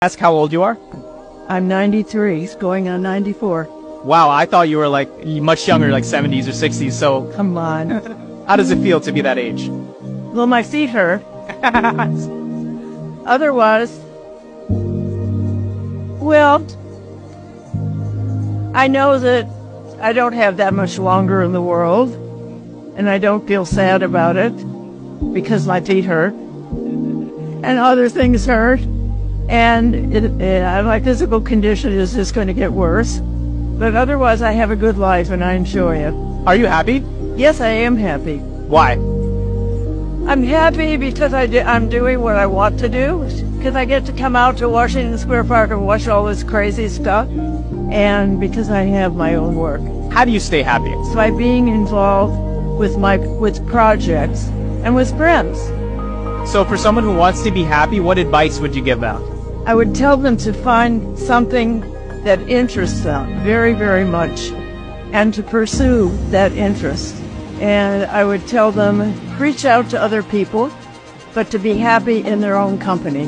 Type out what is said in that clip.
Ask how old you are? I'm 93, going on 94. Wow, I thought you were like much younger, like 70s or 60s. So Come on. how does it feel to be that age? well, my feet hurt. Otherwise, well, I know that I don't have that much longer in the world, and I don't feel sad about it because my feet hurt and other things hurt, and it, uh, my physical condition is just going to get worse. But otherwise, I have a good life and I enjoy it. Are you happy? Yes, I am happy. Why? I'm happy because I do, I'm doing what I want to do. Because I get to come out to Washington Square Park and watch all this crazy stuff. And because I have my own work. How do you stay happy? It's by being involved with my with projects and with friends. So for someone who wants to be happy, what advice would you give them? I would tell them to find something that interests them very, very much and to pursue that interest. And I would tell them reach out to other people, but to be happy in their own company.